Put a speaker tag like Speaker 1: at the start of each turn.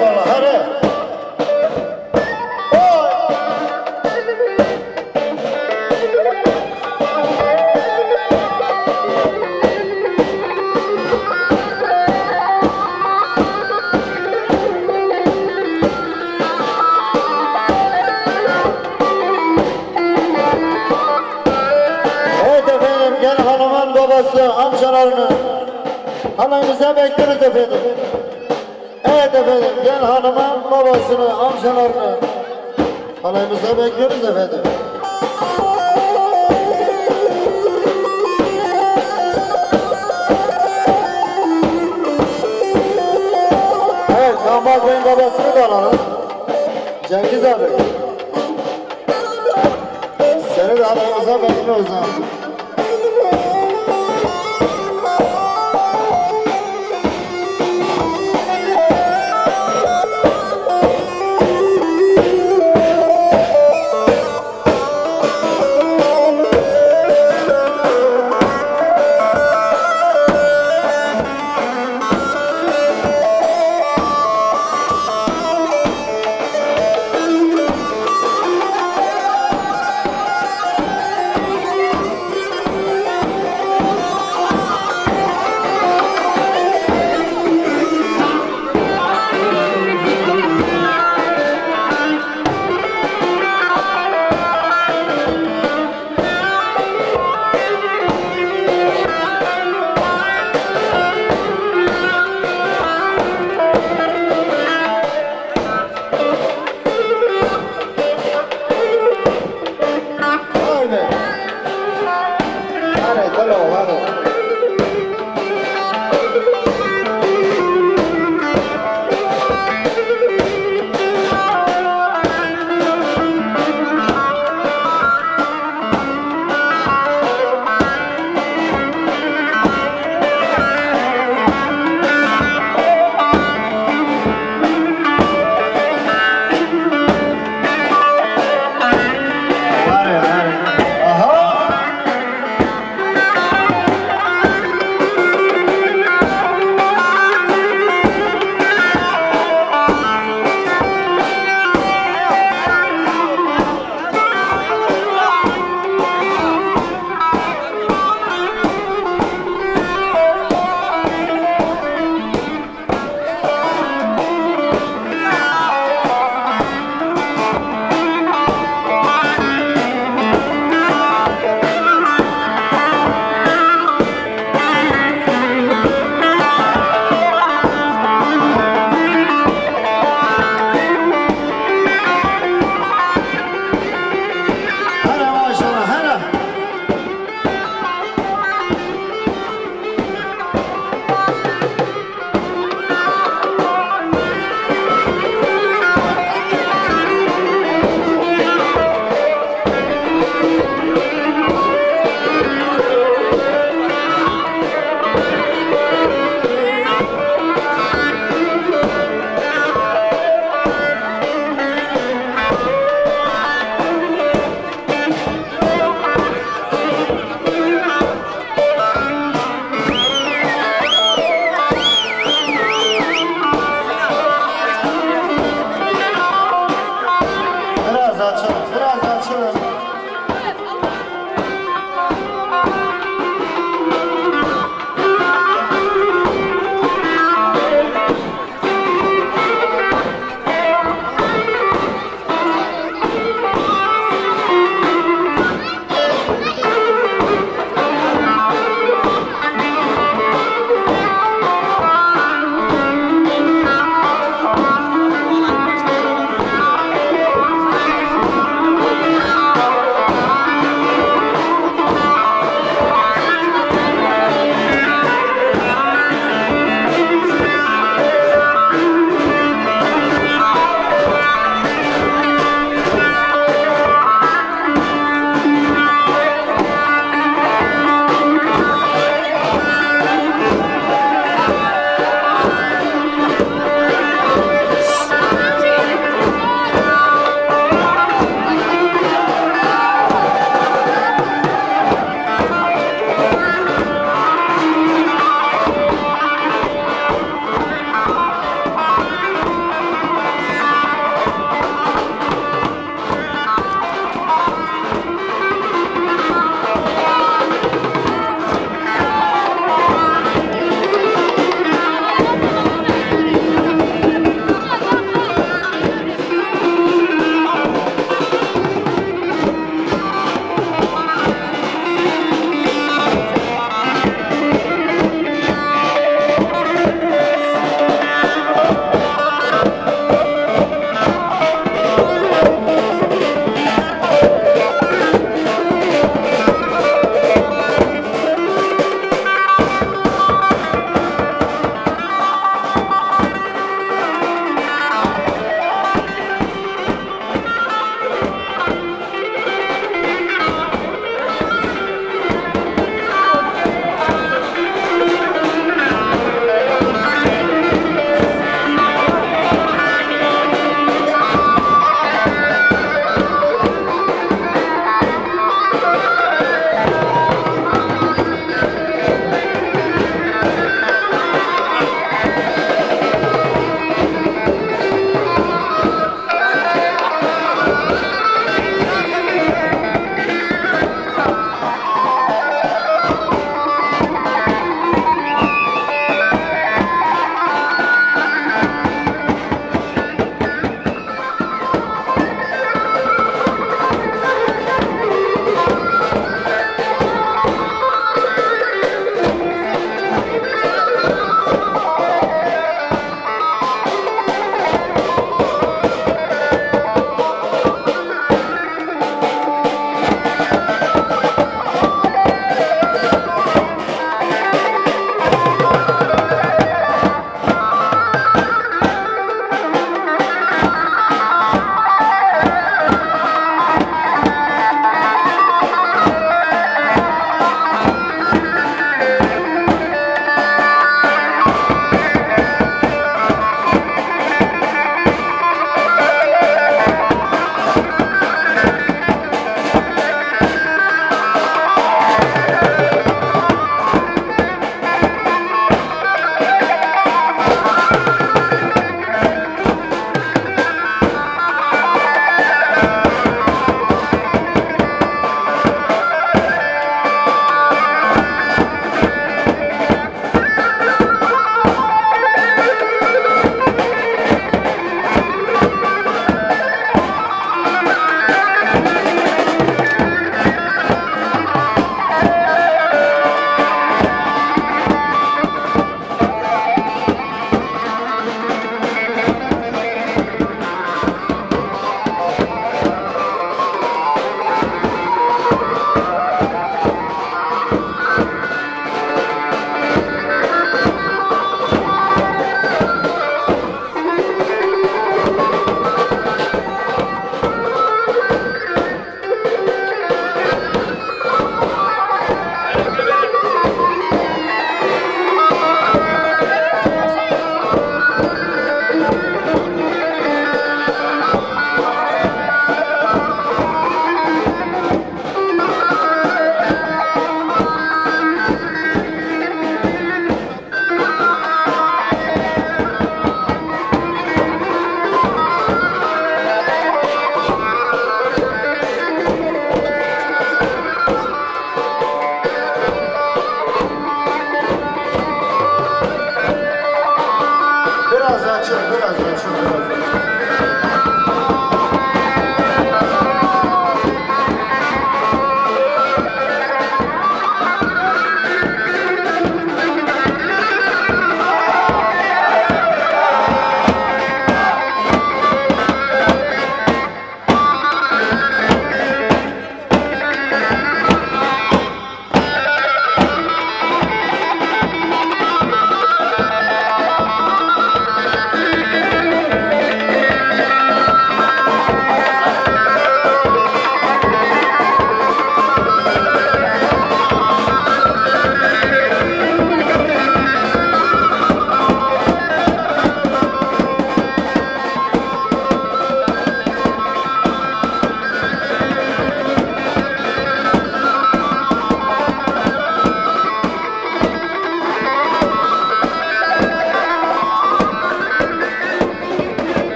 Speaker 1: maşallah. Hadi. babası, amcalarını halamıza bekliyoruz efendim. Evet efendim, gel hanımın babasını, amcalarını halayımıza bekliyoruz efendim. Evet, damat beyin babasını da alalım. Cengiz abi. Seni de halayımıza bekliyoruz abi.